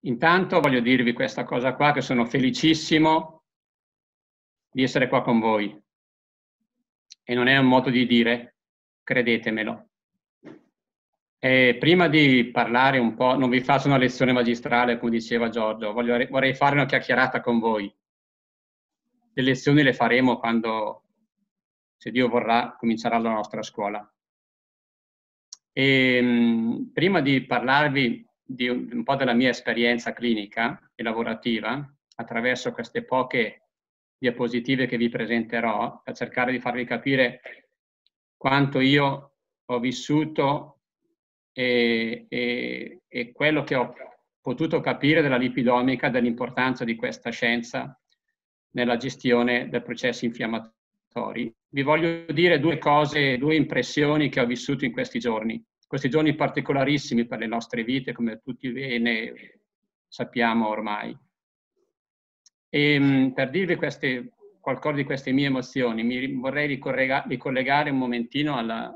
Intanto voglio dirvi questa cosa qua, che sono felicissimo di essere qua con voi. E non è un modo di dire, credetemelo. E prima di parlare un po', non vi faccio una lezione magistrale, come diceva Giorgio, voglio, vorrei fare una chiacchierata con voi. Le lezioni le faremo quando, se Dio vorrà, comincerà la nostra scuola. E, ehm, prima di parlarvi di un, un po' della mia esperienza clinica e lavorativa, attraverso queste poche diapositive che vi presenterò, per cercare di farvi capire quanto io ho vissuto e, e, e quello che ho potuto capire della lipidomica, dell'importanza di questa scienza nella gestione dei processi infiammatori. Vi voglio dire due cose, due impressioni che ho vissuto in questi giorni, questi giorni particolarissimi per le nostre vite, come tutti bene sappiamo ormai. E, ehm, per dirvi queste, qualcosa di queste mie emozioni, mi vorrei ricollegare un momentino alla,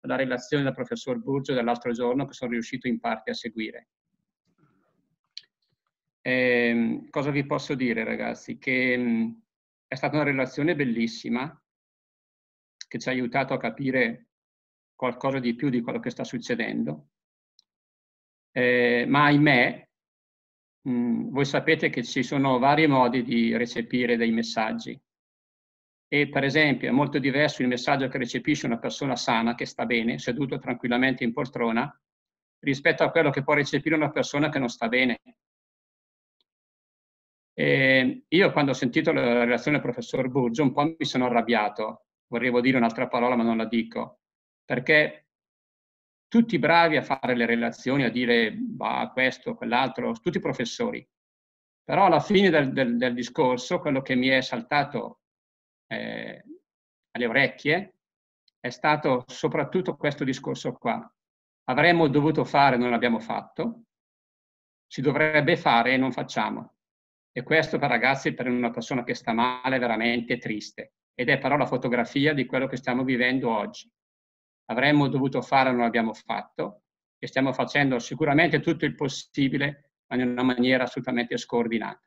la relazione del professor Burgio dell'altro giorno che sono riuscito in parte a seguire. Eh, cosa vi posso dire ragazzi? Che mm, è stata una relazione bellissima che ci ha aiutato a capire qualcosa di più di quello che sta succedendo. Eh, ma ahimè, mh, mm, voi sapete che ci sono vari modi di recepire dei messaggi. E per esempio è molto diverso il messaggio che recepisce una persona sana, che sta bene, seduto tranquillamente in poltrona, rispetto a quello che può recepire una persona che non sta bene. E io quando ho sentito la relazione del professor Burgio un po' mi sono arrabbiato, vorrei dire un'altra parola ma non la dico, perché tutti bravi a fare le relazioni, a dire bah, questo, quell'altro, tutti professori. Però alla fine del, del, del discorso quello che mi è saltato eh, alle orecchie è stato soprattutto questo discorso qua. Avremmo dovuto fare, non l'abbiamo fatto, si dovrebbe fare e non facciamo. E questo per ragazzi, per una persona che sta male, è veramente triste. Ed è però la fotografia di quello che stiamo vivendo oggi. Avremmo dovuto fare, non l'abbiamo fatto, e stiamo facendo sicuramente tutto il possibile, ma in una maniera assolutamente scordinata.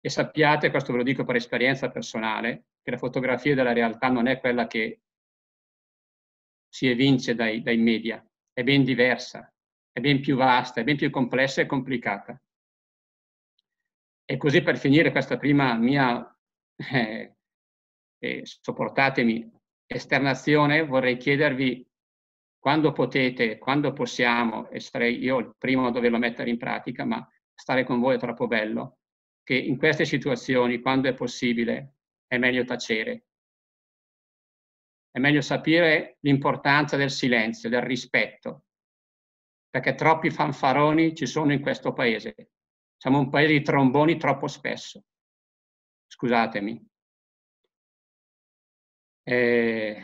E sappiate, questo ve lo dico per esperienza personale, che la fotografia della realtà non è quella che si evince dai, dai media, è ben diversa, è ben più vasta, è ben più complessa e complicata. E così per finire questa prima mia, eh, eh, sopportatemi, esternazione, vorrei chiedervi quando potete, quando possiamo, e sarei io il primo a doverlo mettere in pratica, ma stare con voi è troppo bello, che in queste situazioni, quando è possibile, è meglio tacere. È meglio sapere l'importanza del silenzio, del rispetto, perché troppi fanfaroni ci sono in questo paese. Siamo un paese di tromboni troppo spesso. Scusatemi. Eh,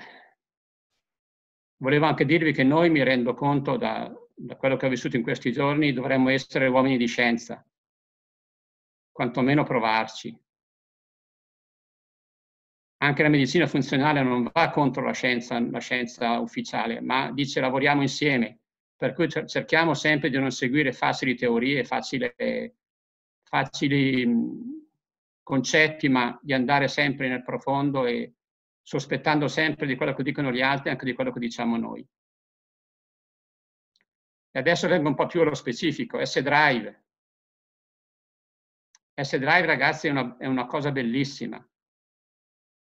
volevo anche dirvi che noi, mi rendo conto da, da quello che ho vissuto in questi giorni, dovremmo essere uomini di scienza, quantomeno provarci. Anche la medicina funzionale non va contro la scienza, la scienza ufficiale, ma dice lavoriamo insieme, per cui cerchiamo sempre di non seguire facili teorie, facili, facili concetti, ma di andare sempre nel profondo e sospettando sempre di quello che dicono gli altri e anche di quello che diciamo noi. E adesso vengo un po' più allo specifico, S-Drive. S-Drive, ragazzi, è una, è una, cosa bellissima.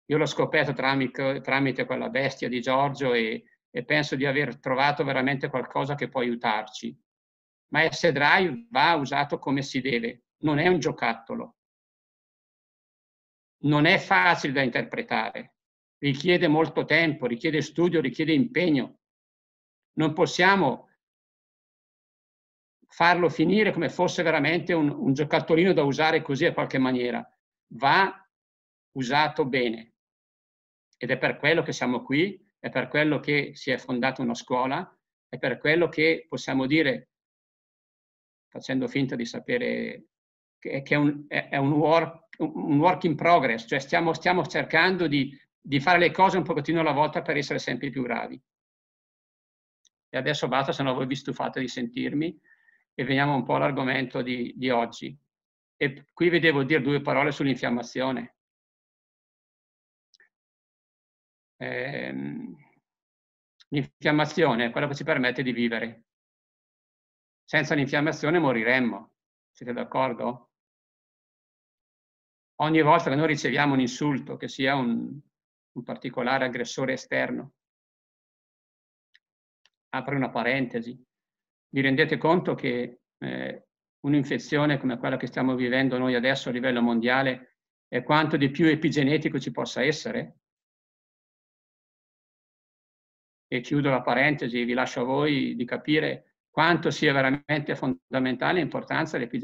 Io l'ho scoperto tramite, tramite, quella bestia di Giorgio e, e, penso di aver trovato veramente qualcosa che può aiutarci. Ma S-Drive va usato come si deve, non è un giocattolo. Non è facile da interpretare, richiede molto tempo, richiede studio, richiede impegno. Non possiamo farlo finire come fosse veramente un, un giocattolino da usare così a qualche maniera. Va usato bene. Ed è per quello che siamo qui, è per quello che si è fondata una scuola, è per quello che possiamo dire, facendo finta di sapere che, è, un, è un, work, un, work, in progress, cioè stiamo, stiamo cercando di, di fare le cose un pochettino alla volta per essere sempre più bravi. E adesso basta, se no voi vi stufate di sentirmi. e veniamo un po' all'argomento di, di oggi. E qui vi devo dire due parole sull'infiammazione. Ehm, l'infiammazione è quello che ci permette di vivere. Senza l'infiammazione moriremmo. Siete d'accordo? Ogni volta che noi riceviamo un insulto, che sia un, un particolare aggressore esterno, apro una parentesi, vi rendete conto che eh, un'infezione come quella che stiamo vivendo noi adesso a livello mondiale è quanto di più epigenetico ci possa essere? E chiudo la parentesi, vi lascio a voi di capire quanto sia veramente fondamentale e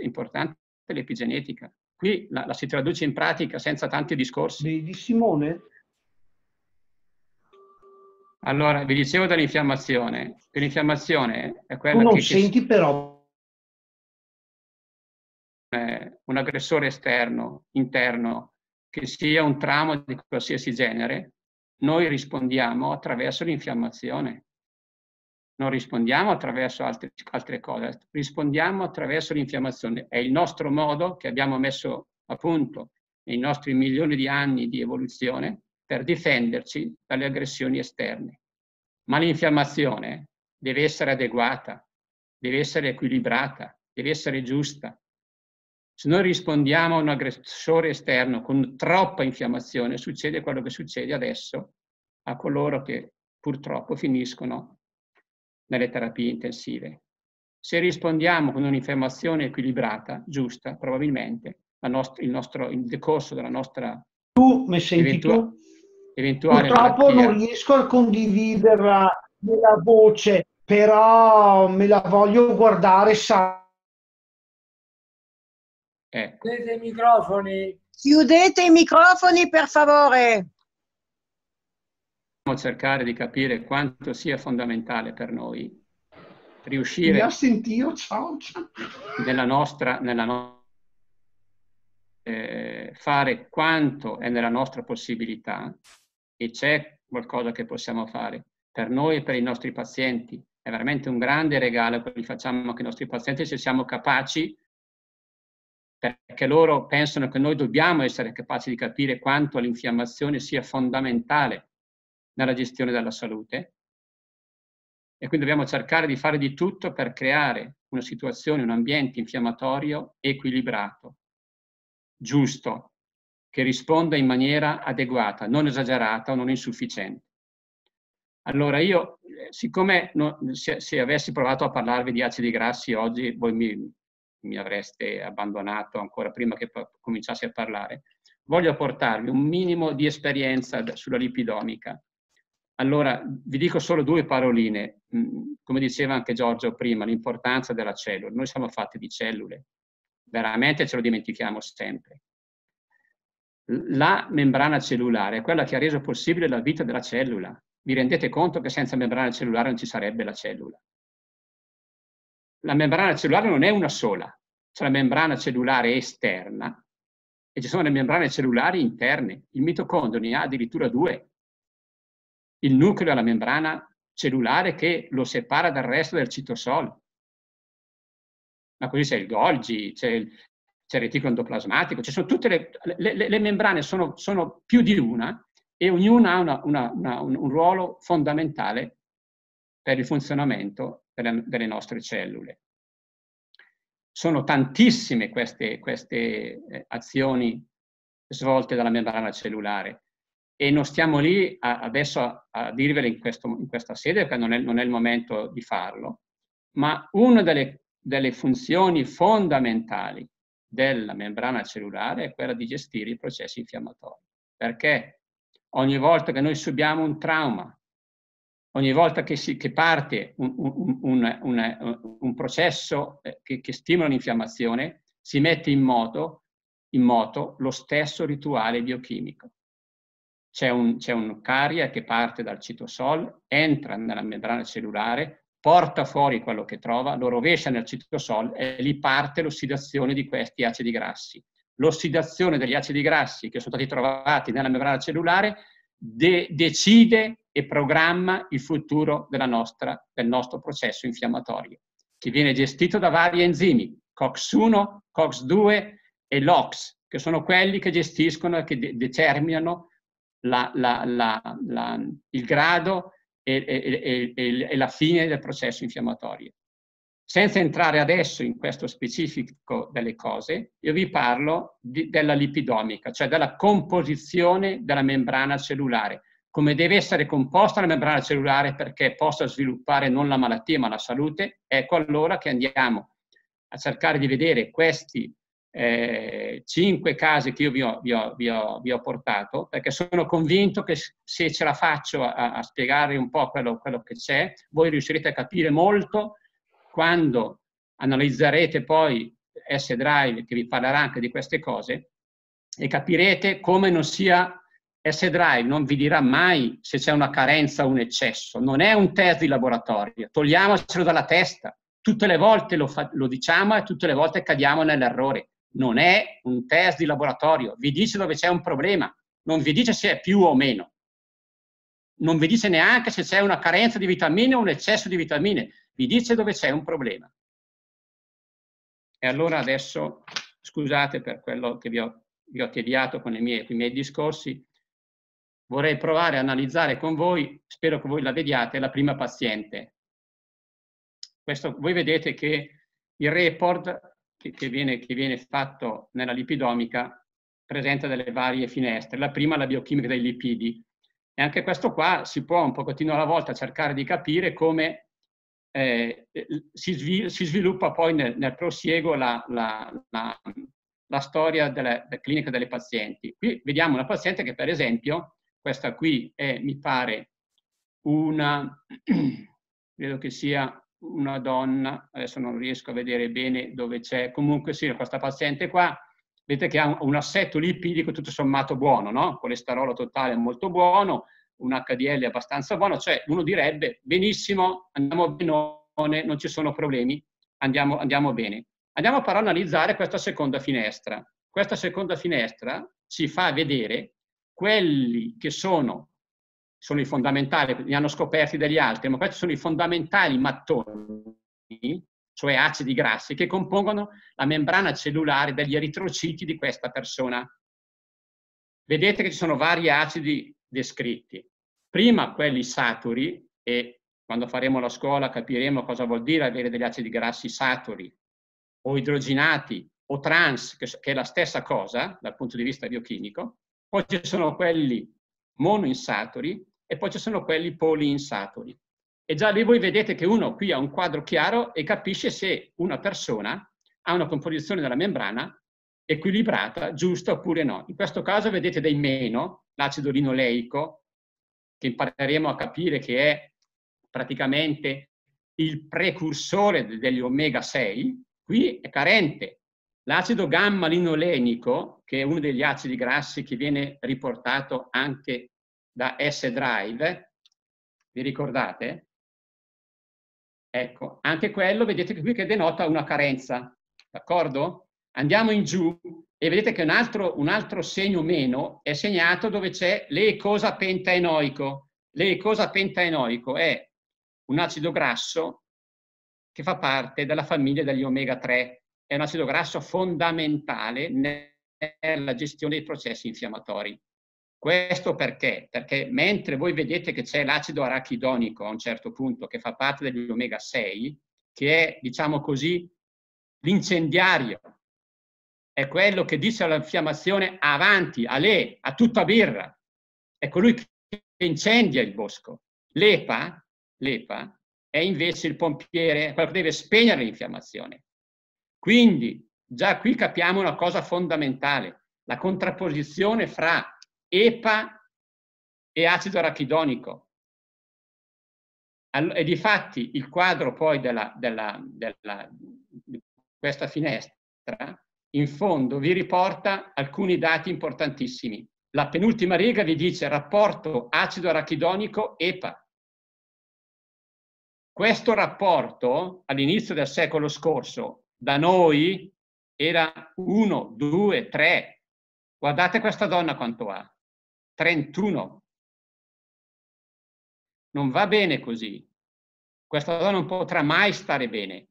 importante l'epigenetica. Qui la, la, si traduce in pratica senza tanti discorsi. Di Simone? Allora, vi dicevo dell'infiammazione. L'infiammazione è quella tu non che... senti però... Un aggressore esterno, interno, che sia un trauma di qualsiasi genere, noi rispondiamo attraverso l'infiammazione. Non rispondiamo attraverso altre, altre cose, rispondiamo attraverso l'infiammazione. È il nostro modo che abbiamo messo a punto nei nostri milioni di anni di evoluzione per difenderci dalle aggressioni esterne. Ma l'infiammazione deve essere adeguata, deve essere equilibrata, deve essere giusta. Se noi rispondiamo a un aggressore esterno con troppa infiammazione, succede quello che succede adesso a coloro che purtroppo finiscono nelle terapie intensive. Se rispondiamo con un'infiammazione equilibrata, giusta, probabilmente nostra, il, nostro, il decorso della nostra tu mi senti tu? Eventuale Purtroppo malattia. non riesco a condividerla nella voce, però me la voglio guardare sa. Ecco. Chiudete i microfoni. Chiudete i microfoni per favore. Dobbiamo cercare di capire quanto sia fondamentale per noi riuscire a sentire, ciao, ciao. nella nostra, nella nostra eh, fare quanto è nella nostra possibilità e c'è qualcosa che possiamo fare per noi e per i nostri pazienti. È veramente un grande regalo che facciamo anche ai nostri pazienti se siamo capaci, perché loro pensano che noi dobbiamo essere capaci di capire quanto l'infiammazione sia fondamentale nella gestione della salute. E quindi dobbiamo cercare di fare di tutto per creare una situazione, un ambiente infiammatorio equilibrato, giusto, che risponda in maniera adeguata, non esagerata o non insufficiente. Allora io, siccome no, se, se, avessi provato a parlarvi di acidi grassi oggi, voi mi, mi avreste abbandonato ancora prima che cominciassi a parlare, voglio portarvi un minimo di esperienza sulla lipidomica. Allora, vi dico solo due paroline. Mm, come diceva anche Giorgio prima, l'importanza della cellula. Noi siamo fatti di cellule. Veramente ce lo dimentichiamo sempre la membrana cellulare è quella che ha reso possibile la vita della cellula. Vi rendete conto che senza membrana cellulare non ci sarebbe la cellula? La membrana cellulare non è una sola, c'è la membrana cellulare esterna e ci sono le membrane cellulari interne. Il mitocondrio ne ha addirittura due. Il nucleo è la membrana cellulare che lo separa dal resto del citosol. Ma così c'è il Golgi, c'è il, c'è il reticolo endoplasmatico, ci sono tutte le, le, le membrane, sono, sono, più di una e ognuna ha una, una, una, un, un, ruolo fondamentale per il funzionamento delle, delle nostre cellule. Sono tantissime queste, queste eh, azioni svolte dalla membrana cellulare e non stiamo lì a, adesso a, a dirvele in, questo, in, questa sede perché non è, non è, il momento di farlo, ma una delle, delle funzioni fondamentali della membrana cellulare è quella di gestire i processi infiammatori. Perché ogni volta che noi subiamo un trauma, ogni volta che, si, che parte un, un, un, un processo eh, che, che, stimola l'infiammazione, si mette in moto, in moto lo stesso rituale biochimico. C'è un, c'è un carrier che parte dal citosol, entra nella membrana cellulare, porta fuori quello che trova, lo rovescia nel citosol e lì parte l'ossidazione di questi acidi grassi. L'ossidazione degli acidi grassi che sono stati trovati nella membrana cellulare de- decide e programma il futuro nostra, del nostro processo infiammatorio. che viene gestito da vari enzimi, COX-1, COX-2 e LOX, che sono quelli che gestiscono e che de determinano la, la, la, il grado e, e, e, e, la fine del processo infiammatorio. Senza entrare adesso in questo specifico delle cose, io vi parlo di, della lipidomica, cioè della composizione della membrana cellulare, come deve essere composta la membrana cellulare perché possa sviluppare non la malattia ma la salute, ecco allora che andiamo a cercare di vedere questi eh, cinque casi che io vi ho, vi, ho, vi, ho, vi ho, portato, perché sono convinto che se ce la faccio a, a spiegare un po' quello, quello che c'è, voi riuscirete a capire molto quando analizzerete poi S-Drive, che vi parlerà anche di queste cose, e capirete come non sia S-Drive, non vi dirà mai se c'è una carenza o un eccesso, non è un test di laboratorio, togliamocelo dalla testa, tutte le volte lo, fa, lo diciamo e tutte le volte cadiamo nell'errore non è un test di laboratorio, vi dice dove c'è un problema, non vi dice se è più o meno, non vi dice neanche se c'è una carenza di vitamine o un eccesso di vitamine, vi dice dove c'è un problema. E allora adesso, scusate per quello che vi ho, vi ho tediato con i, miei, i miei discorsi, vorrei provare a analizzare con voi, spero che voi la vediate, la prima paziente. Questo, voi vedete che il report che, che, viene, che viene fatto nella lipidomica presenta delle varie finestre. La prima è la biochimica dei lipidi. E anche questo qua si può un pochettino alla volta cercare di capire come eh, si, svil si, sviluppa poi nel, nel prosieguo la, la, la, la storia della, della, clinica delle pazienti. Qui vediamo una paziente che per esempio, questa qui è, mi pare, una, credo che sia una donna, adesso non riesco a vedere bene dove c'è, comunque sì, questa paziente qua, vedete che ha un assetto lipidico tutto sommato buono, no? Colesterolo totale molto buono, un HDL abbastanza buono, cioè uno direbbe benissimo, andiamo benone, non ci sono problemi, andiamo, andiamo bene. Andiamo però a analizzare questa seconda finestra. Questa seconda finestra ci fa vedere quelli che sono sono i fondamentali, li hanno scoperti degli altri, ma questi sono i fondamentali mattoni, cioè acidi grassi, che compongono la membrana cellulare degli eritrociti di questa persona. Vedete che ci sono vari acidi descritti. Prima quelli saturi, e quando faremo la scuola capiremo cosa vuol dire avere degli acidi grassi saturi, o idrogenati, o trans, che è la stessa cosa dal punto di vista biochimico. Poi ci sono quelli monoinsaturi e poi ci sono quelli poliinsaturi. E già lì voi vedete che uno qui ha un quadro chiaro e capisce se una persona ha una composizione della membrana equilibrata, giusta oppure no. In questo caso vedete dei meno, l'acido linoleico, che impareremo a capire che è praticamente il precursore degli omega 6, qui è carente. L'acido gamma linolenico, che è uno degli acidi grassi che viene riportato anche da S-Drive, vi ricordate? Ecco, anche quello vedete qui che denota una carenza, d'accordo? Andiamo in giù e vedete che un altro, un altro segno meno è segnato dove c'è l'eicosa pentaenoico. L'eicosa pentaenoico è un acido grasso che fa parte della famiglia degli omega 3. È un acido grasso fondamentale nella gestione dei processi infiammatori. Questo perché? Perché mentre voi vedete che c'è l'acido arachidonico a un certo punto che fa parte degli omega 6, che è, diciamo così, l'incendiario, è quello che dice all'infiammazione avanti, a lei, a tutta birra, è colui che incendia il bosco. L'EPA, l'EPA è invece il pompiere, quello che deve spegnere l'infiammazione. Quindi già qui capiamo una cosa fondamentale, la contrapposizione fra EPA e acido arachidonico. E di fatti il quadro poi della, della, della, di questa finestra in fondo vi riporta alcuni dati importantissimi. La penultima riga vi dice rapporto acido arachidonico EPA. Questo rapporto all'inizio del secolo scorso da noi era 1, 2, 3. Guardate questa donna quanto ha. 31. Non va bene così. Questa donna non potrà mai stare bene.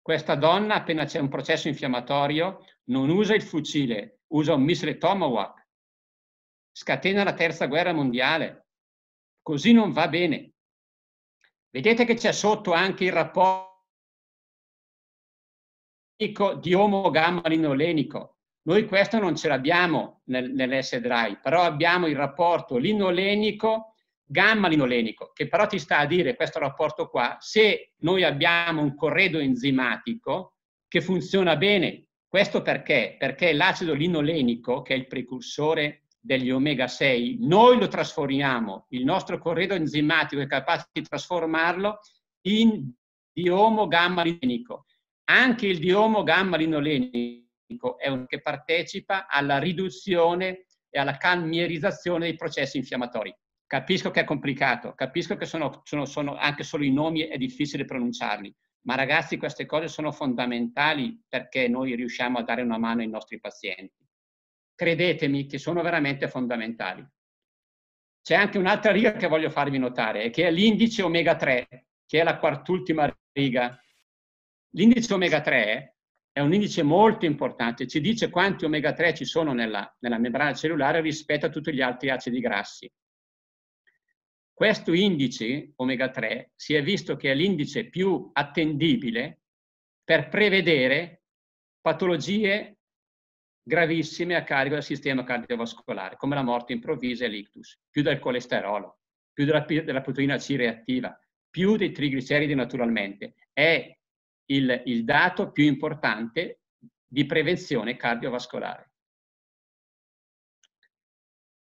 Questa donna, appena c'è un processo infiammatorio, non usa il fucile, usa un missile Tomahawk. Scatena la terza guerra mondiale. Così non va bene. Vedete che c'è sotto anche il rapporto di omo gamma linolenico. Noi questo non ce l'abbiamo nel, nell'S-Drive, però abbiamo il rapporto linolenico gamma linolenico, che però ti sta a dire questo rapporto qua, se noi abbiamo un corredo enzimatico che funziona bene, questo perché? Perché l'acido linolenico, che è il precursore degli omega 6, noi lo trasformiamo, il nostro corredo enzimatico è capace di trasformarlo in diomo gamma linolenico. Anche il diomo gamma linolenico è un che partecipa alla riduzione e alla calmierizzazione dei processi infiammatori. Capisco che è complicato, capisco che sono, sono, sono anche solo i nomi è difficile pronunciarli, ma ragazzi queste cose sono fondamentali perché noi riusciamo a dare una mano ai nostri pazienti. Credetemi che sono veramente fondamentali. C'è anche un'altra riga che voglio farvi notare, che è l'indice omega 3, che è la quartultima riga. L'indice omega 3 è un indice molto importante, ci dice quanti omega 3 ci sono nella, nella membrana cellulare rispetto a tutti gli altri acidi grassi. Questo indice, omega 3, si è visto che è l'indice più attendibile per prevedere patologie gravissime a carico del sistema cardiovascolare, come la morte improvvisa e l'ictus, più del colesterolo, più della, della proteina C reattiva, più dei trigliceridi naturalmente. È il, il dato più importante di prevenzione cardiovascolare.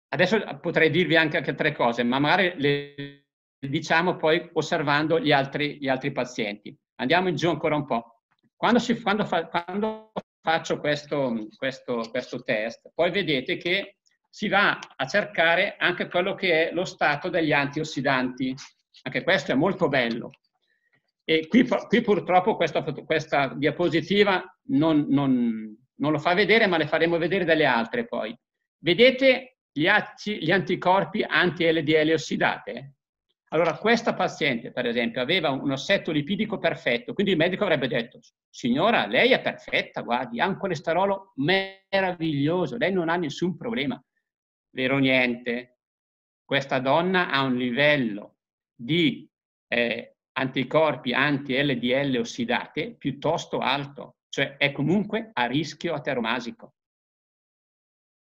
Adesso potrei dirvi anche altre cose, ma magari le diciamo poi osservando gli altri, gli altri pazienti. Andiamo in giù ancora un po'. Quando, si, quando, fa, quando faccio questo, questo, questo test, poi vedete che si va a cercare anche quello che è lo stato degli antiossidanti. Anche questo è molto bello. E qui, qui purtroppo questa, questa diapositiva non, non, non, lo fa vedere, ma le faremo vedere delle altre poi. Vedete gli, atti, gli anticorpi anti-LDL ossidate? Allora, questa paziente, per esempio, aveva un assetto lipidico perfetto, quindi il medico avrebbe detto, signora, lei è perfetta, guardi, ha un colesterolo meraviglioso, lei non ha nessun problema. Vero niente. Questa donna ha un livello di eh, anticorpi anti-LDL ossidate piuttosto alto, cioè è comunque a rischio ateromasico.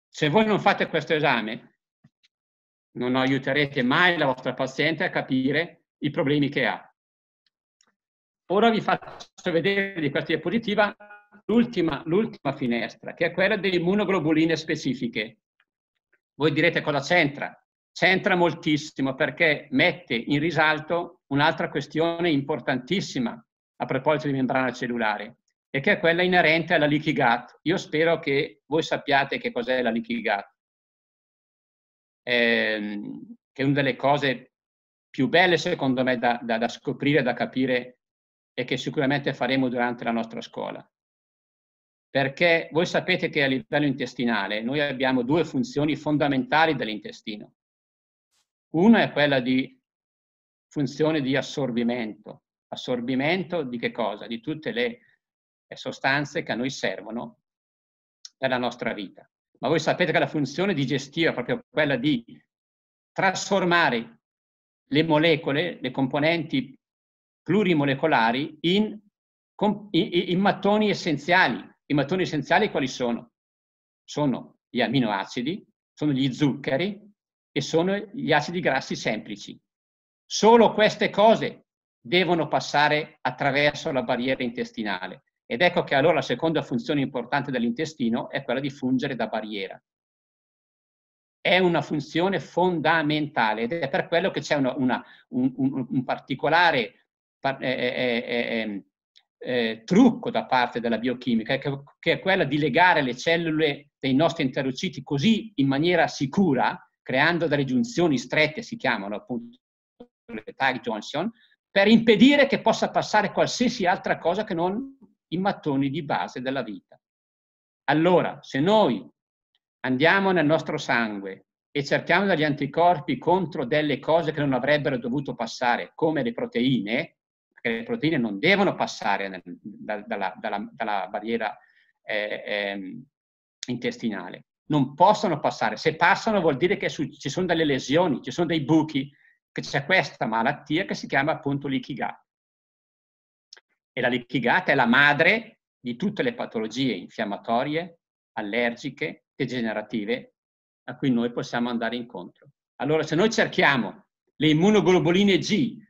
Se voi non fate questo esame, non aiuterete mai la vostra paziente a capire i problemi che ha. Ora vi faccio vedere di questa diapositiva l'ultima, finestra, che è quella delle immunoglobuline specifiche. Voi direte cosa c'entra? C'entra moltissimo perché mette in risalto un'altra questione importantissima a proposito di membrana cellulare, e che è quella inerente alla leaky gut. Io spero che voi sappiate che cos'è la leaky gut, eh, che è una delle cose più belle secondo me da, da, da scoprire, da capire e che sicuramente faremo durante la nostra scuola. Perché voi sapete che a livello intestinale noi abbiamo due funzioni fondamentali dell'intestino. Una è quella di funzione di assorbimento. Assorbimento di che cosa? Di tutte le sostanze che a noi servono per la nostra vita. Ma voi sapete che la funzione digestiva è proprio quella di trasformare le molecole, le componenti plurimolecolari in, in, in mattoni essenziali. I mattoni essenziali quali sono? Sono gli aminoacidi, sono gli zuccheri e sono gli acidi grassi semplici. Solo queste cose devono passare attraverso la barriera intestinale. Ed ecco che allora la seconda funzione importante dell'intestino è quella di fungere da barriera. È una funzione fondamentale ed è per quello che c'è una, una, un, un, un, particolare eh, eh, eh, eh, trucco da parte della biochimica, che, che è quella di legare le cellule dei nostri enterociti così in maniera sicura, creando delle giunzioni strette, si chiamano appunto tight junction, per impedire che possa passare qualsiasi altra cosa che non i mattoni di base della vita. Allora, se noi andiamo nel nostro sangue e cerchiamo degli anticorpi contro delle cose che non avrebbero dovuto passare, come le proteine, perché le proteine non devono passare nel, da, dalla, dalla, dalla, barriera eh, eh, intestinale, non possono passare. Se passano vuol dire che su, ci sono delle lesioni, ci sono dei buchi, che c'è questa malattia che si chiama appunto gut. E la gut è la madre di tutte le patologie infiammatorie, allergiche, degenerative a cui noi possiamo andare incontro. Allora, se noi cerchiamo le immunoglobuline G,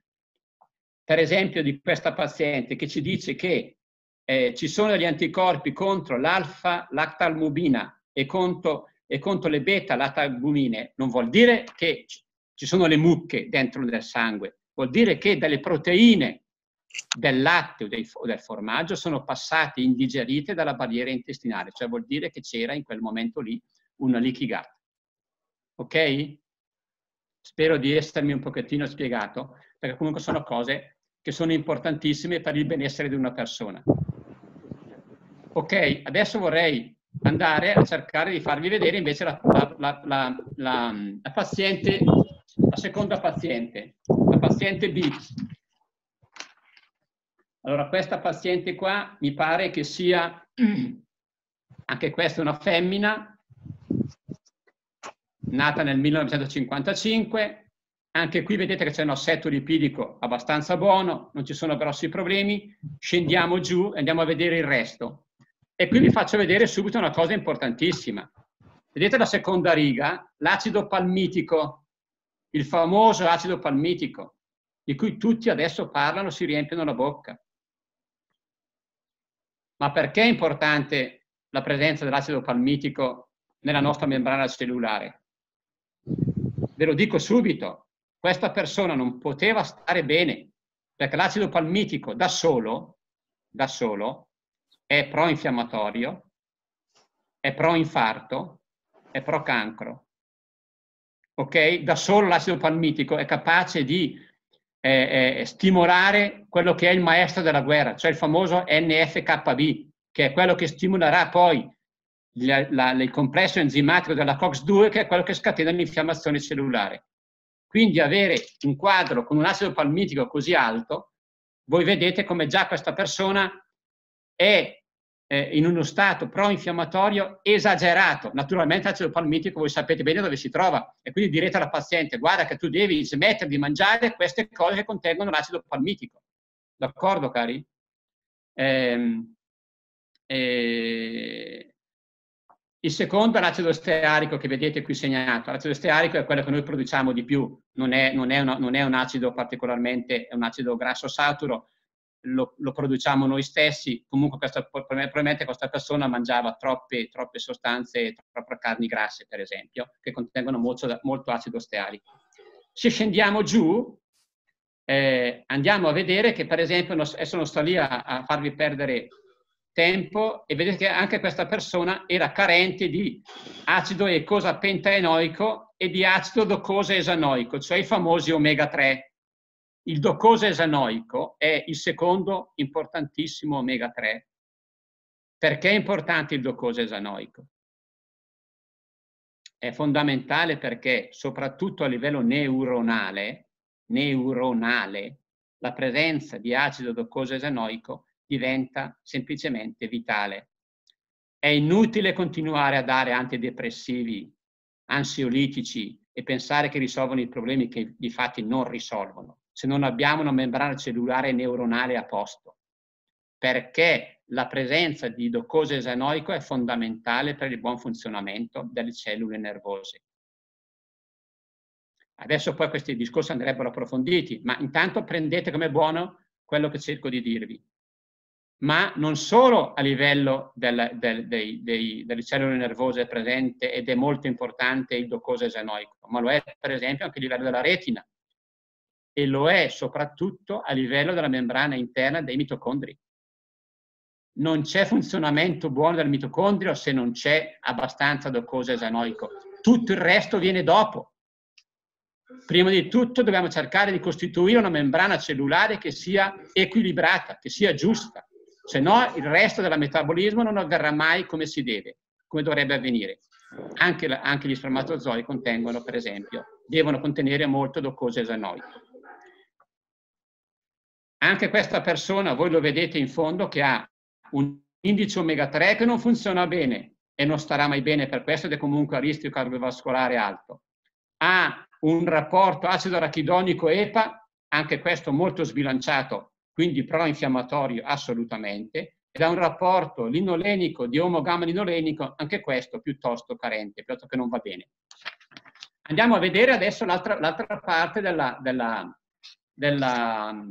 per esempio di questa paziente che ci dice che eh, ci sono degli anticorpi contro l'alfa-lactalmubina e contro, e contro le beta-lactalbumine, non vuol dire che ci sono le mucche dentro del sangue, vuol dire che delle proteine del latte o, del formaggio sono passate indigerite dalla barriera intestinale, cioè vuol dire che c'era in quel momento lì una gut. Ok? Spero di essermi un pochettino spiegato, perché comunque sono cose che sono importantissime per il benessere di una persona. Ok, adesso vorrei andare a cercare di farvi vedere invece la, la, la, la paziente, seconda paziente, la paziente B. Allora, questa paziente qua mi pare che sia, anche questa è una femmina, nata nel 1955. Anche qui vedete che c'è un assetto lipidico abbastanza buono, non ci sono grossi problemi. Scendiamo giù e andiamo a vedere il resto. E qui vi faccio vedere subito una cosa importantissima. Vedete la seconda riga? L'acido palmitico, il famoso acido palmitico, di cui tutti adesso parlano, si riempiono la bocca. Ma perché è importante la presenza dell'acido palmitico nella nostra membrana cellulare? Ve lo dico subito, questa persona non poteva stare bene perché l'acido palmitico da solo, da solo è pro-infiammatorio, è pro-infarto, è pro-cancro. Ok? Da solo l'acido palmitico è capace di eh, eh, stimolare quello che è il maestro della guerra, cioè il famoso NFKB, che è quello che stimolerà poi la, la, il complesso enzimatico della COX-2 che è quello che scatena l'infiammazione cellulare. Quindi avere un quadro con un acido palmitico così alto, voi vedete come già questa persona è eh, in uno stato pro-infiammatorio esagerato. Naturalmente l'acido palmitico voi sapete bene dove si trova e quindi direte alla paziente guarda che tu devi smettere di mangiare queste cose che contengono l'acido palmitico. D'accordo cari? Eh, eh, il secondo è l'acido stearico che vedete qui segnato. L'acido stearico è quello che noi produciamo di più, non è, non è, una, non è un acido particolarmente, è un acido grasso saturo, lo, lo produciamo noi stessi. Comunque questa, probabilmente questa persona mangiava troppe, troppe sostanze, troppe carni grasse per esempio, che contengono molto, molto acido stearico. Se scendiamo giù, eh, andiamo a vedere che per esempio, adesso non sto lì a, a farvi perdere tempo e vedete che anche questa persona era carente di acido ecosa pentaenoico e di acido docosa esanoico, cioè i famosi omega 3. Il docosa esanoico è il secondo importantissimo omega 3. Perché è importante il docosa esanoico? È fondamentale perché soprattutto a livello neuronale, neuronale la presenza di acido docosa esanoico diventa semplicemente vitale. È inutile continuare a dare antidepressivi, ansiolitici e pensare che risolvono i problemi che di fatti non risolvono, se non abbiamo una membrana cellulare neuronale a posto, perché la presenza di docose esanoico è fondamentale per il buon funzionamento delle cellule nervose. Adesso poi questi discorsi andrebbero approfonditi, ma intanto prendete come buono quello che cerco di dirvi. Ma non solo a livello del, del, dei, dei, delle cellule nervose è presente ed è molto importante il docoso esanoico, ma lo è per esempio anche a livello della retina e lo è soprattutto a livello della membrana interna dei mitocondri. Non c'è funzionamento buono del mitocondrio se non c'è abbastanza docoso esanoico. Tutto il resto viene dopo. Prima di tutto dobbiamo cercare di costituire una membrana cellulare che sia equilibrata, che sia giusta se no il resto del metabolismo non avverrà mai come si deve, come dovrebbe avvenire. Anche, anche gli spermatozoi contengono, per esempio, devono contenere molto docose esanoico. Anche questa persona, voi lo vedete in fondo, che ha un indice omega 3 che non funziona bene e non starà mai bene per questo ed è comunque a rischio cardiovascolare alto. Ha un rapporto acido arachidonico EPA, anche questo molto sbilanciato, quindi pro-infiammatorio assolutamente, ed ha un rapporto linolenico di omogamma linolenico, anche questo piuttosto carente, piuttosto che non va bene. Andiamo a vedere adesso l'altra, l'altra parte della, della, della,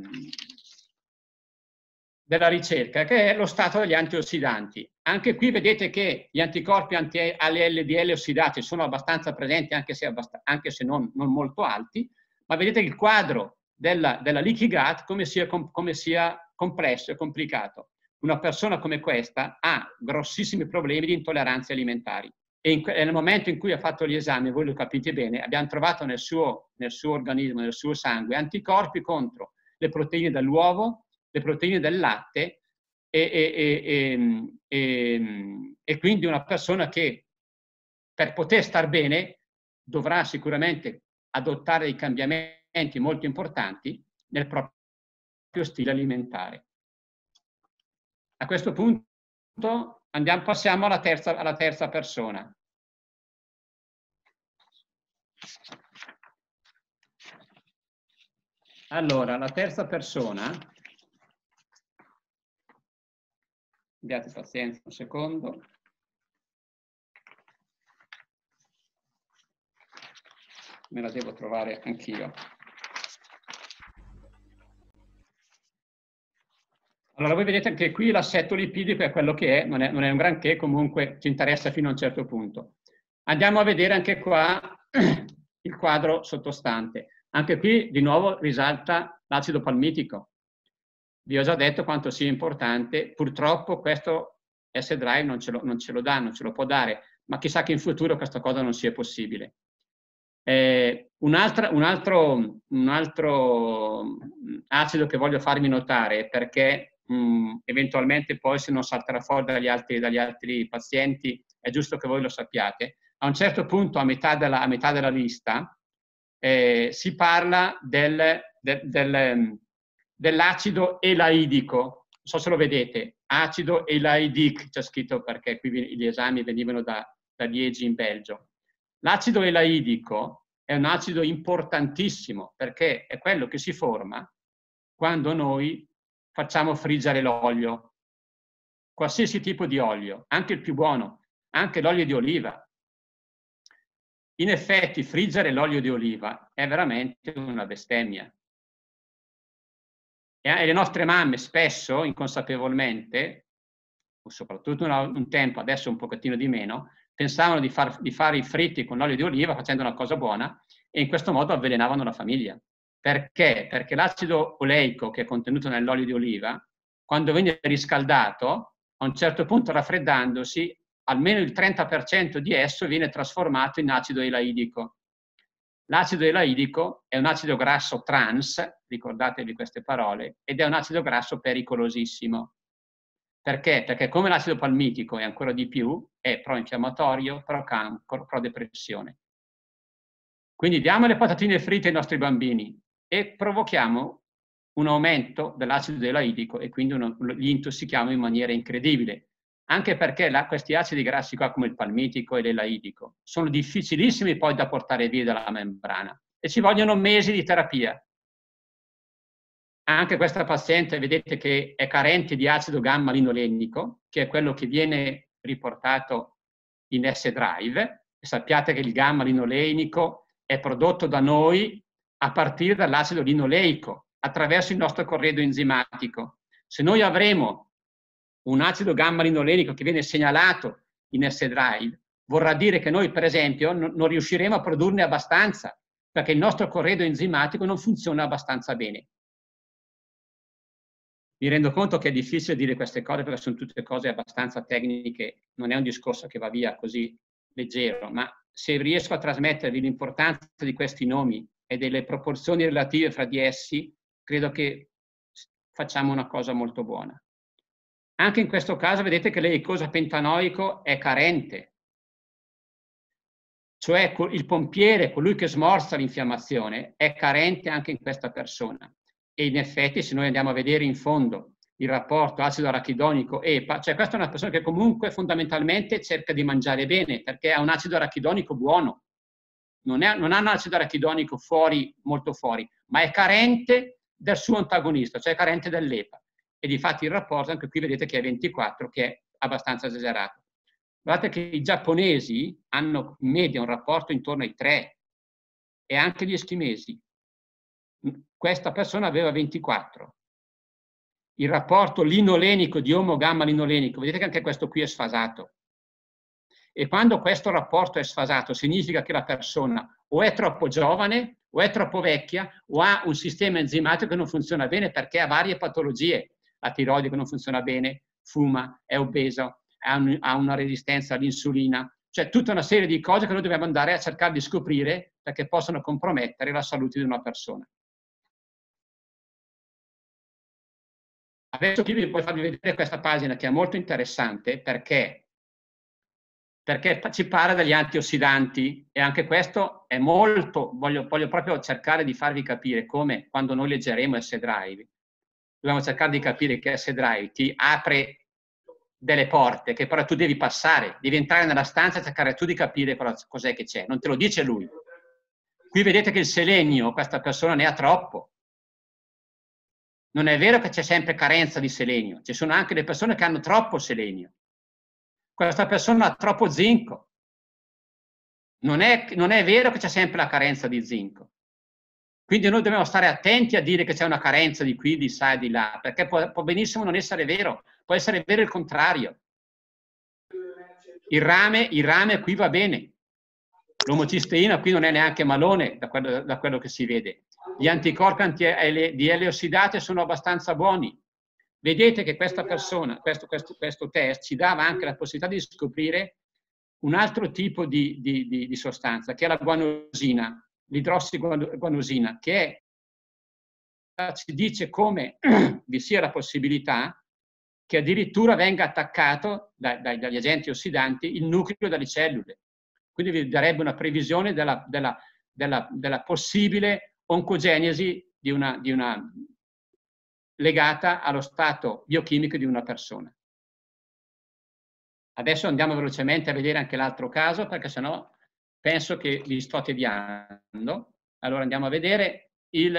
della, ricerca, che è lo stato degli antiossidanti. Anche qui vedete che gli anticorpi anti-LDL ossidati sono abbastanza presenti, anche se, abbast anche se non, non, molto alti, ma vedete il quadro della, della leaky gut come sia, com come sia complesso e complicato una persona come questa ha grossissimi problemi di intolleranze alimentari. E nel momento in cui ha fatto gli esami, voi lo capite bene, abbiamo trovato nel suo, nel suo organismo, nel suo sangue, anticorpi contro le proteine dell'uovo, le proteine del latte e, e, e, e, quindi una persona che per poter star bene dovrà sicuramente adottare dei cambiamenti molto importanti nel proprio stile alimentare. A questo punto andiamo, passiamo alla terza, alla terza persona. Allora, la terza persona, abbiate pazienza un secondo. Me la devo trovare anch'io. Allora, voi vedete che qui l'assetto lipidico è quello che è non, è, non è un granché, comunque ci interessa fino a un certo punto. Andiamo a vedere anche qua il quadro sottostante. Anche qui, di nuovo, risalta l'acido palmitico. Vi ho già detto quanto sia importante. Purtroppo questo S-Drive non, non, ce lo dà, non ce lo può dare, ma chissà che in futuro questa cosa non sia possibile. Eh, un, altro, un, altro, un altro acido che voglio farvi notare, perché mh, mm, eventualmente poi se non salterà fuori dagli altri, dagli altri, pazienti, è giusto che voi lo sappiate. A un certo punto, a metà della, a metà della lista, eh, si parla del, del, del, dell'acido elaidico. Non so se lo vedete, acido elaidic, c'è scritto perché qui gli esami venivano da, da Liegi in Belgio. L'acido elaidico è un acido importantissimo perché è quello che si forma quando noi facciamo friggere l'olio. Qualsiasi tipo di olio, anche il più buono, anche l'olio di oliva. In effetti, friggere l'olio di oliva è veramente una bestemmia. E le nostre mamme spesso, inconsapevolmente, soprattutto un tempo, adesso un pochettino di meno, pensavano di, far, di fare i fritti con l'olio di oliva facendo una cosa buona e in questo modo avvelenavano la famiglia. Perché? Perché l'acido oleico che è contenuto nell'olio di oliva, quando viene riscaldato, a un certo punto raffreddandosi, almeno il 30% di esso viene trasformato in acido elaidico. L'acido elaidico è un acido grasso trans, ricordatevi queste parole, ed è un acido grasso pericolosissimo. Perché? Perché come l'acido palmitico e ancora di più, è pro-infiammatorio, pro-cancro, pro-depressione. Quindi diamo le patatine fritte ai nostri bambini, e provochiamo un aumento dell'acido elaidico e quindi uno, li intossichiamo in maniera incredibile. Anche perché la, questi acidi grassi qua come il palmitico e l'elaidico sono difficilissimi poi da portare via dalla membrana e ci vogliono mesi di terapia. Anche questa paziente vedete che è carente di acido gamma linolenico, che è quello che viene riportato in S-Drive. Sappiate che il gamma linolenico è prodotto da noi a partire dall'acido linoleico attraverso il nostro corredo enzimatico. Se noi avremo un acido gamma linoleico che viene segnalato in S-Drive, vorrà dire che noi, per esempio, non riusciremo a produrne abbastanza, perché il nostro corredo enzimatico non funziona abbastanza bene. Mi rendo conto che è difficile dire queste cose perché sono tutte cose abbastanza tecniche, non è un discorso che va via così leggero, ma se riesco a trasmettervi l'importanza di questi nomi e delle proporzioni relative fra di essi, credo che facciamo una cosa molto buona. Anche in questo caso vedete che l'elicosa pentanoico è carente, cioè il pompiere, colui che smorza l'infiammazione, è carente anche in questa persona. E in effetti, se noi andiamo a vedere in fondo il rapporto acido arachidonico EPA, cioè questa è una persona che comunque fondamentalmente cerca di mangiare bene perché ha un acido arachidonico buono, non, è, non ha un acido arachidonico fuori, molto fuori, ma è carente del suo antagonista, cioè carente dell'EPA. E di fatti il rapporto, anche qui vedete che è 24, che è abbastanza esagerato. Guardate che i giapponesi hanno in media un rapporto intorno ai 3 e anche gli eschimesi. Questa persona aveva 24 il rapporto linolenico di omogamma linolenico, vedete che anche questo qui è sfasato. E quando questo rapporto è sfasato significa che la persona o è troppo giovane, o è troppo vecchia, o ha un sistema enzimatico che non funziona bene perché ha varie patologie. La tiroide che non funziona bene, fuma, è obeso, ha, un, ha una resistenza all'insulina. Cioè tutta una serie di cose che noi dobbiamo andare a cercare di scoprire perché possono compromettere la salute di una persona. Adesso qui vi voglio farvi vedere questa pagina che è molto interessante perché, perché ci parla degli antiossidanti e anche questo è molto, voglio, voglio proprio cercare di farvi capire come quando noi leggeremo S-Drive, dobbiamo cercare di capire che S-Drive ti apre delle porte che però tu devi passare, devi entrare nella stanza e cercare tu di capire cos'è che c'è, non te lo dice lui. Qui vedete che il selenio, questa persona ne ha troppo, non è vero che c'è sempre carenza di selenio, ci sono anche le persone che hanno troppo selenio. Questa persona ha troppo zinco. Non è, non è vero che c'è sempre la carenza di zinco. Quindi noi dobbiamo stare attenti a dire che c'è una carenza di qui, di là e di là, perché può, può benissimo non essere vero, può essere vero il contrario. Il rame, il rame qui va bene, l'omocisteina qui non è neanche malone da quello, da quello che si vede gli anticorpi anti di L ossidate sono abbastanza buoni. Vedete che questa persona, questo, questo, questo, test ci dava anche la possibilità di scoprire un altro tipo di, di, di, di sostanza, che è la guanosina, l'idrossiguanosina, che è, ci dice come vi sia la possibilità che addirittura venga attaccato da, da, dagli agenti ossidanti il nucleo delle cellule. Quindi vi darebbe una previsione della, della, della, della possibile oncogenesi di una, di una, legata allo stato biochimico di una persona. Adesso andiamo velocemente a vedere anche l'altro caso, perché sennò penso che vi sto tediando. Allora andiamo a vedere il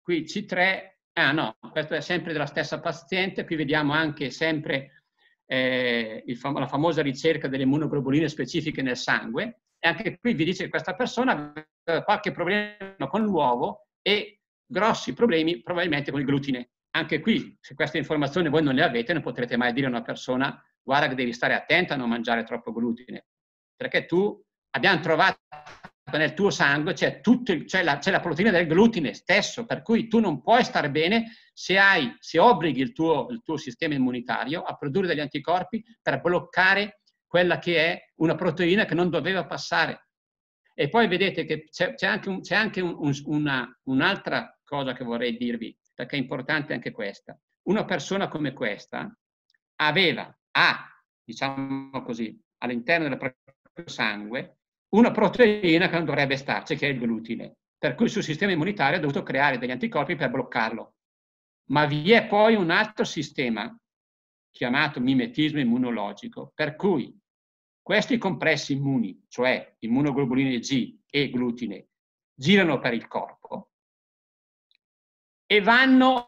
qui C3, ah no, questo è sempre della stessa paziente, qui vediamo anche sempre eh, fam la famosa ricerca delle immunoglobuline specifiche nel sangue, e anche qui vi dice che questa persona aveva qualche problema con l'uovo e grossi problemi probabilmente con il glutine. Anche qui, se queste informazioni voi non le avete, non potrete mai dire a una persona guarda che devi stare attenta a non mangiare troppo glutine, perché tu abbiamo trovato nel tuo sangue c'è, c'è, la, c'è la, proteina del glutine stesso, per cui tu non puoi stare bene se, hai, se obblighi il tuo, il tuo sistema immunitario a produrre degli anticorpi per bloccare quella che è una proteina che non doveva passare. E poi vedete che c'è, anche, un, anche un, un, una, un'altra cosa che vorrei dirvi, perché è importante anche questa. Una persona come questa aveva, ha, diciamo così, all'interno del proprio sangue, una proteina che non dovrebbe starci, che è il glutine. Per cui il suo sistema immunitario ha dovuto creare degli anticorpi per bloccarlo. Ma vi è poi un altro sistema chiamato mimetismo immunologico, per cui questi compressi immuni, cioè immunoglobuline G e glutine, girano per il corpo e vanno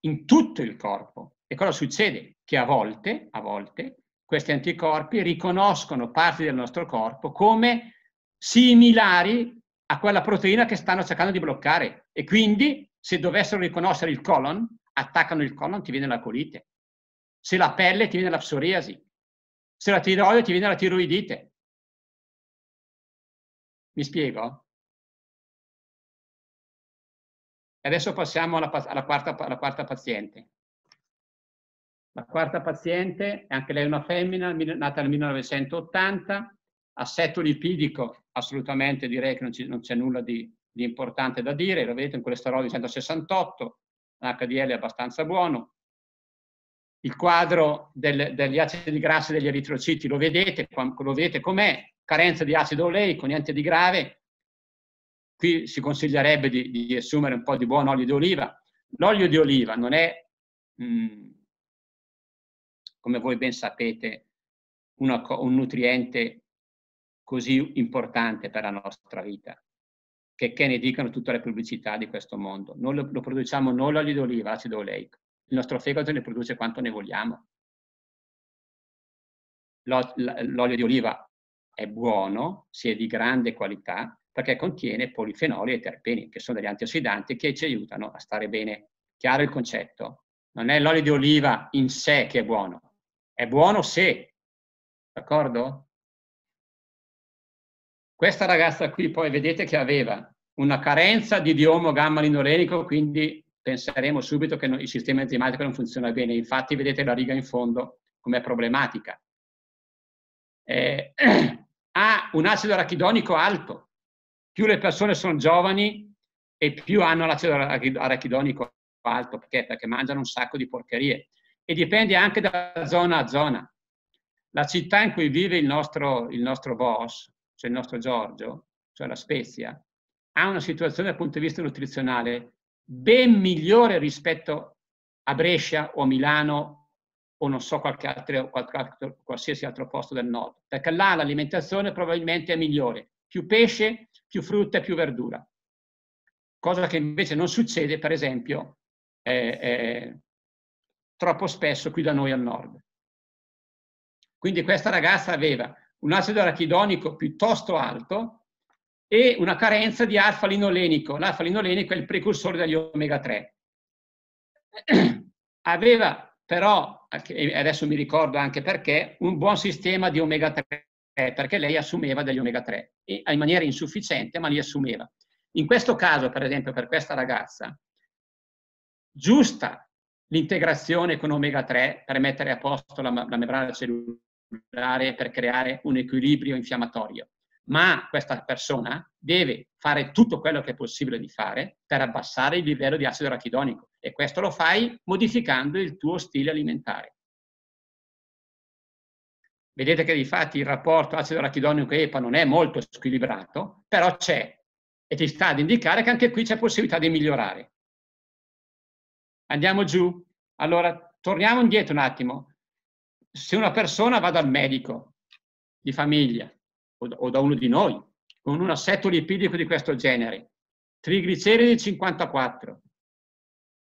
in tutto il corpo. E cosa succede? Che a volte, a volte, questi anticorpi riconoscono parti del nostro corpo come similari a quella proteina che stanno cercando di bloccare. E quindi, se dovessero riconoscere il colon, attaccano il colon, ti viene la colite. Se la pelle ti viene la psoriasi, se la tiroide ti viene la tiroidite. Mi spiego? E adesso passiamo alla, alla, quarta, alla quarta paziente. La quarta paziente, anche lei una femmina, nata nel 1980, assetto lipidico, assolutamente direi che non, c'è nulla di, di, importante da dire, lo vedete, un colesterolo di 168, l'HDL è abbastanza buono, il quadro del, degli acidi grassi degli eritrociti, lo vedete, lo vedete com'è, carenza di acido oleico, niente di grave, qui si consiglierebbe di, di, assumere un po' di buon olio di oliva. L'olio di oliva non è, mh, mm, come voi ben sapete, una, un nutriente così importante per la nostra vita, che, che, ne dicano tutte le pubblicità di questo mondo. Noi lo, lo produciamo noi l'olio di oliva, acido oleico. Il nostro fegato ne produce quanto ne vogliamo. L'olio di oliva è buono, se è di grande qualità, perché contiene polifenoli e terpeni, che sono degli antiossidanti che ci aiutano a stare bene. Chiaro il concetto? Non è l'olio di oliva in sé che è buono, è buono se, d'accordo? Questa ragazza qui poi vedete che aveva una carenza di diomo gamma linorenico, quindi penseremo subito che il sistema enzimatico non funziona bene. Infatti vedete la riga in fondo come problematica. Eh, ha un acido arachidonico alto. Più le persone sono giovani e più hanno l'acido arachidonico alto. Perché? Perché mangiano un sacco di porcherie. E dipende anche da zona a zona. La città in cui vive il nostro, il nostro boss, cioè il nostro Giorgio, cioè la Spezia, ha una situazione dal punto di vista nutrizionale ben migliore rispetto a Brescia o a Milano o non so qualche altro, qualche altro, qualsiasi altro posto del nord, perché là l'alimentazione probabilmente è migliore, più pesce, più frutta e più verdura, cosa che invece non succede per esempio eh, eh, troppo spesso qui da noi al nord. Quindi questa ragazza aveva un acido arachidonico piuttosto alto e una carenza di alfa-linolenico. L'alfa-linolenico è il precursore degli omega 3. aveva però, adesso mi ricordo anche perché, un buon sistema di omega 3, perché lei assumeva degli omega 3, in maniera insufficiente, ma li assumeva. In questo caso, per esempio, per questa ragazza, giusta l'integrazione con omega 3 per mettere a posto la, la membrana cellulare per creare un equilibrio infiammatorio ma questa persona deve fare tutto quello che è possibile di fare per abbassare il livello di acido arachidonico e questo lo fai modificando il tuo stile alimentare. Vedete che di fatti il rapporto acido arachidonico-EPA non è molto squilibrato, però c'è e ti sta ad indicare che anche qui c'è possibilità di migliorare. Andiamo giù. Allora, torniamo indietro un attimo. Se una persona va dal medico di famiglia o da uno di noi, con un assetto lipidico di questo genere. Trigliceridi 54,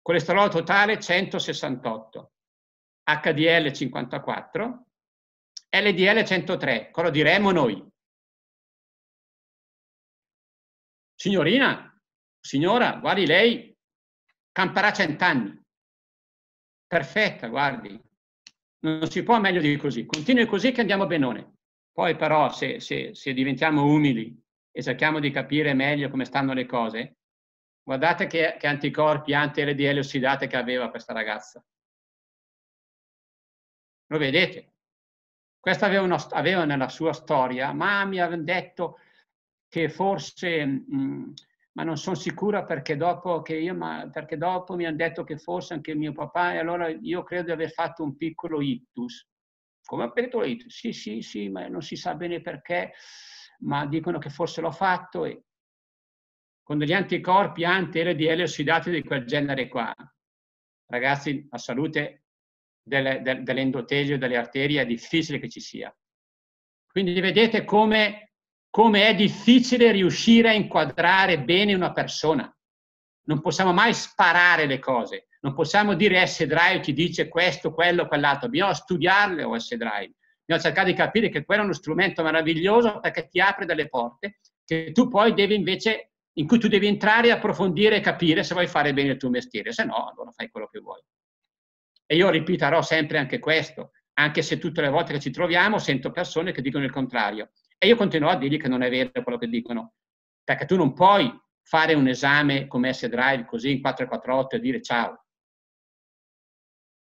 colesterolo totale 168, HDL 54, LDL 103. Cosa diremmo noi? Signorina, signora, guardi lei, camperà cent'anni. Perfetta, guardi. Non si può meglio di così. Continui così che andiamo benone. Poi però se, se, se diventiamo umili e cerchiamo di capire meglio come stanno le cose, guardate che, che anticorpi anti-LDL ossidate che aveva questa ragazza. Lo vedete? Questa aveva, uno, aveva nella sua storia, ma mi avevano detto che forse, mh, mm, ma non sono sicura perché dopo, io, ma, perché dopo mi hanno detto che forse anche mio papà, e allora io credo di aver fatto un piccolo ictus. Come ha detto lei, sì, sì, sì, ma non si sa bene perché, ma dicono che forse l'ho fatto e con degli anticorpi anti-LDL ossidati di quel genere qua. Ragazzi, la salute del, del, dell'endotelio e delle arterie è difficile che ci sia. Quindi vedete come, come è difficile riuscire a inquadrare bene una persona. Non possiamo mai sparare le cose. Non possiamo dire S-Drive ti dice questo, quello, quell'altro. Bisogna studiarle o S-Drive. Bisogna cercare di capire che quello è uno strumento meraviglioso perché ti apre delle porte che tu poi devi invece, in cui tu devi entrare e approfondire e capire se vuoi fare bene il tuo mestiere. Se no, allora fai quello che vuoi. E io ripeterò sempre anche questo, anche se tutte le volte che ci troviamo sento persone che dicono il contrario. E io continuo a dirgli che non è vero quello che dicono, perché tu non puoi fare un esame come S-Drive così in 448 e dire ciao.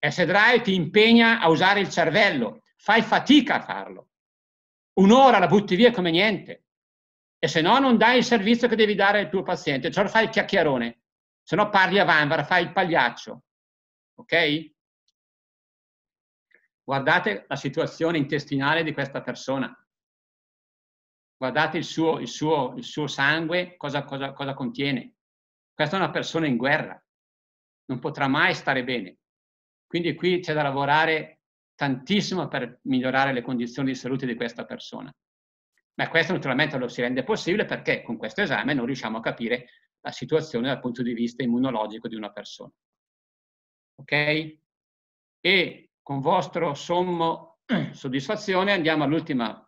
S-Drive ti impegna a usare il cervello, fai fatica a farlo. Un'ora la butti via come niente. E se no non dai il servizio che devi dare al tuo paziente, cioè fai il chiacchierone, se no parli a vanvera, fai il pagliaccio. Ok? Guardate la situazione intestinale di questa persona. Guardate il suo, il suo, il suo sangue, cosa, cosa, cosa contiene. Questa è una persona in guerra, non potrà mai stare bene. Quindi qui c'è da lavorare tantissimo per migliorare le condizioni di salute di questa persona. Ma questo naturalmente lo si rende possibile perché con questo esame non riusciamo a capire la situazione dal punto di vista immunologico di una persona. Ok? E con vostro sommo soddisfazione andiamo all'ultima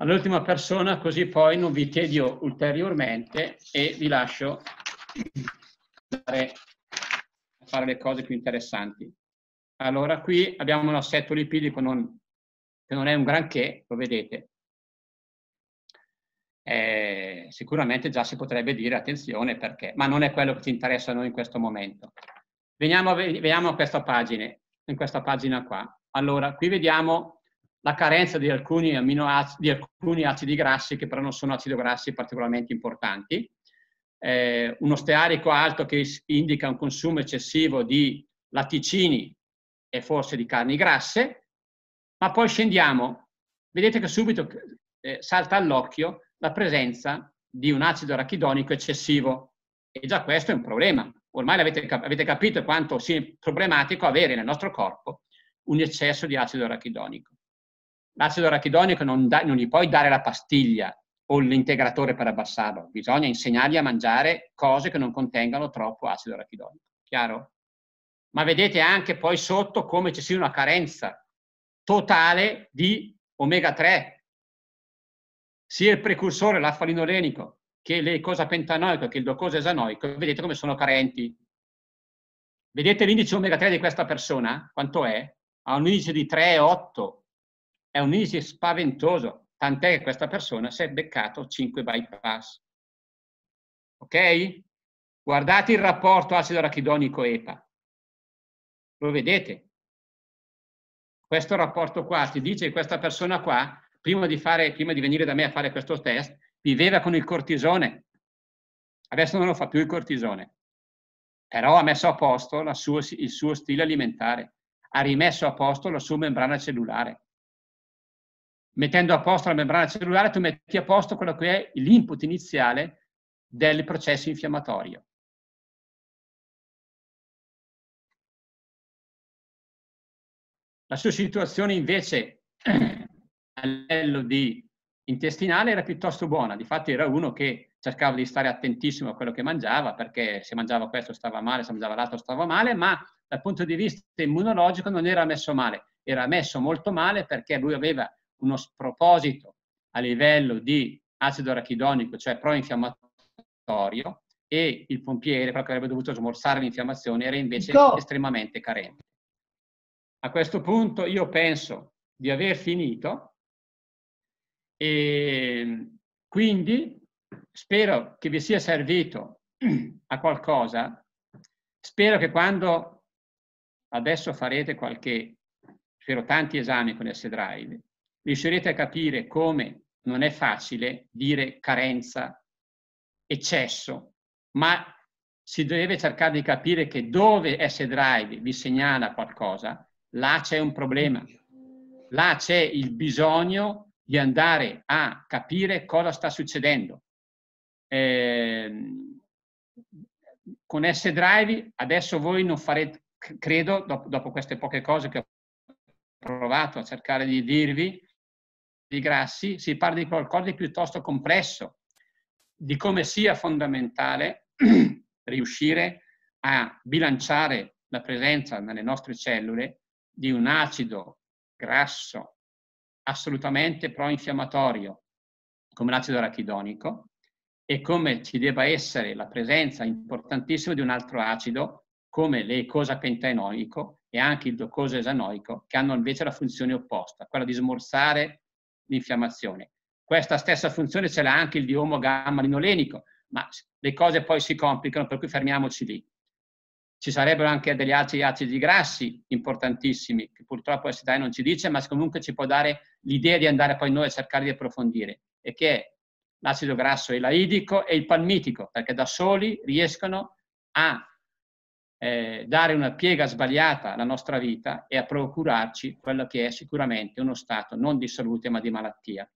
all'ultima persona, così poi non vi tedio ulteriormente e vi lascio fare, fare le cose più interessanti. Allora, qui abbiamo un assetto lipidico non, che non è un granché, lo vedete. Eh, sicuramente già si potrebbe dire attenzione perché, ma non è quello che ci interessa a noi in questo momento. Veniamo, vediamo questa pagina, in questa pagina qua. Allora, qui vediamo la carenza di alcuni, di alcuni acidi grassi che però non sono acidi grassi particolarmente importanti. Eh, uno stearico alto che indica un consumo eccessivo di latticini e forse di carni grasse, ma poi scendiamo, vedete che subito eh, salta all'occhio la presenza di un acido arachidonico eccessivo e già questo è un problema. Ormai avete, avete capito quanto sia problematico avere nel nostro corpo un eccesso di acido arachidonico. L'acido arachidonico non, da, non gli puoi dare la pastiglia o l'integratore per abbassarlo, bisogna insegnargli a mangiare cose che non contengano troppo acido arachidonico. Chiaro? Ma vedete anche poi sotto come ci sia una carenza totale di omega 3, sia il precursore, l'affalinolenico, che l'eicosapentanoico che il docosesanoico, vedete come sono carenti. Vedete l'indice omega 3 di questa persona? Quanto è? Ha un indice di 3,8 è un indice spaventoso, tant'è che questa persona si è beccato 5 bypass. Ok? Guardate il rapporto acido arachidonico-EPA. Lo vedete? Questo rapporto qua ti dice che questa persona qua, prima di, fare, prima di venire da me a fare questo test, viveva con il cortisone. Adesso non lo fa più il cortisone. Però ha messo a posto sua, il suo stile alimentare, ha rimesso a posto la sua membrana cellulare mettendo a posto la membrana cellulare, tu metti a posto quello che è l'input iniziale del processo infiammatorio. La sua situazione invece a livello intestinale era piuttosto buona, difatti era uno che cercava di stare attentissimo a quello che mangiava, perché se mangiava questo stava male, se mangiava l'altro stava male, ma dal punto di vista immunologico non era messo male, era messo molto male perché lui aveva uno sproposito a livello di acido arachidonico, cioè pro-infiammatorio, e il pompiere, che avrebbe dovuto smorzare l'infiammazione, era invece Go. estremamente carente. A questo punto io penso di aver finito e quindi spero che vi sia servito a qualcosa. Spero che quando adesso farete qualche, spero tanti esami con S-Drive, riuscirete a capire come non è facile dire carenza, eccesso, ma si deve cercare di capire che dove S-Drive vi segnala qualcosa, là c'è un problema, là c'è il bisogno di andare a capire cosa sta succedendo. Eh, con S-Drive adesso voi non farete, credo, dopo, dopo queste poche cose che ho provato a cercare di dirvi, di grassi, si parla di qualcosa di piuttosto complesso, di come sia fondamentale riuscire a bilanciare la presenza nelle nostre cellule di un acido grasso assolutamente pro-infiammatorio come l'acido arachidonico e come ci debba essere la presenza importantissima di un altro acido come l'eicosapentaenoico e anche il docosesanoico che hanno invece la funzione opposta, quella di smorzare l'infiammazione. Questa stessa funzione ce l'ha anche il diomo gamma-linolenico, ma le cose poi si complicano, per cui fermiamoci lì. Ci sarebbero anche degli altri acidi grassi importantissimi, che purtroppo SDI non ci dice, ma comunque ci può dare l'idea di andare poi noi a cercare di approfondire, e che è l'acido grasso elaidico e il palmitico, perché da soli riescono a eh, dare una piega sbagliata alla nostra vita e a procurarci quello che è sicuramente uno stato non di salute ma di malattia.